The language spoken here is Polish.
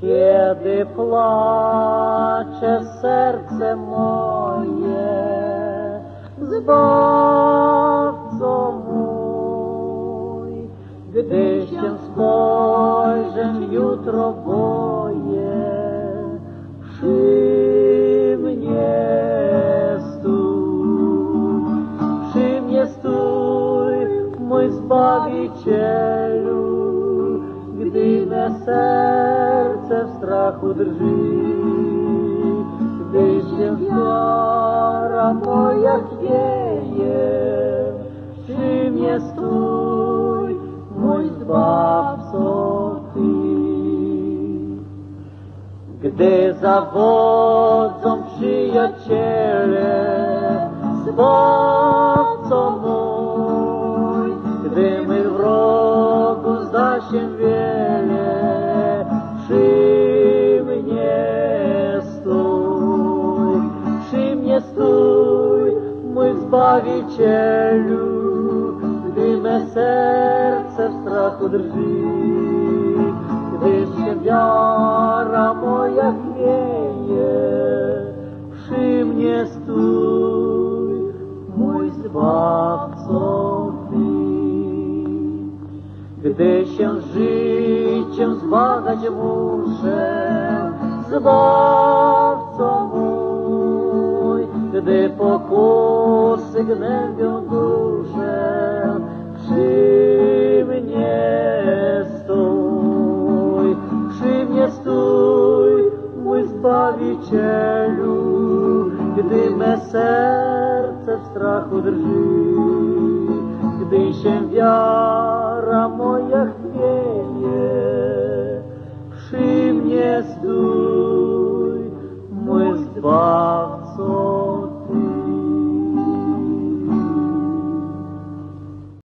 Kiedy płacze serce moje, Zbawco mój, gdy się spojrzę jutro boję, przy mnie stój, przy mnie stój, mój Zbawicielu, strachu drży, gdy się wiara moja chwieje, przy mnie stój, mój Zbawco Ty. Gdy zawodzą przyjaciele, Zbawco Zbawicielu, gdy me serce w strachu drży, gdy się wiara moja chwieje, przy mnie stój, mój Zbawco Ty. Gdy się życiem zbagać muszę, Zbawco mój, gdy pokusy gnębią duszę, przy mnie stój, przy mnie stój, mój Zbawicielu, gdy me serce w strachu drży, gdy się wiara